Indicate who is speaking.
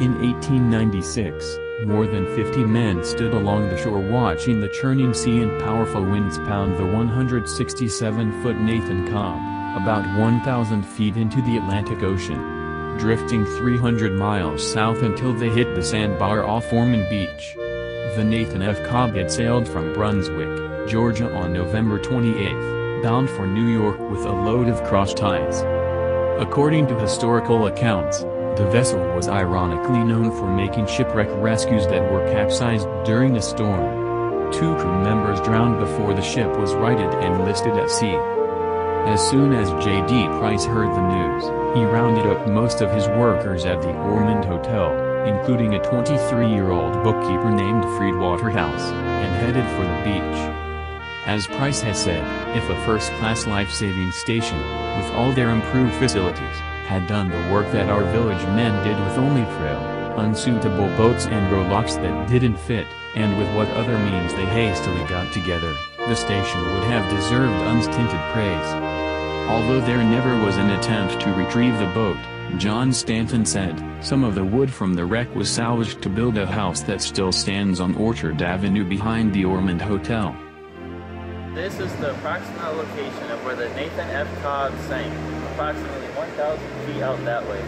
Speaker 1: In 1896, more than 50 men stood along the shore watching the churning sea and powerful winds pound the 167-foot Nathan Cobb, about 1,000 feet into the Atlantic Ocean, drifting 300 miles south until they hit the sandbar off Ormond Beach. The Nathan F. Cobb had sailed from Brunswick, Georgia on November 28, bound for New York with a load of cross ties. According to historical accounts, the vessel was ironically known for making shipwreck rescues that were capsized during a storm. Two crew members drowned before the ship was righted and listed at sea. As soon as J.D. Price heard the news, he rounded up most of his workers at the Ormond Hotel, including a 23-year-old bookkeeper named Freed Waterhouse, and headed for the beach. As Price has said, if a first-class life-saving station, with all their improved facilities, had done the work that our village men did with only frail, unsuitable boats and rowlocks that didn't fit, and with what other means they hastily got together, the station would have deserved unstinted praise. Although there never was an attempt to retrieve the boat, John Stanton said, some of the wood from the wreck was salvaged to build a house that still stands on Orchard Avenue behind the Ormond Hotel.
Speaker 2: This is the approximate location of where the Nathan F. Cobb sank, approximately 1,000 feet out that way.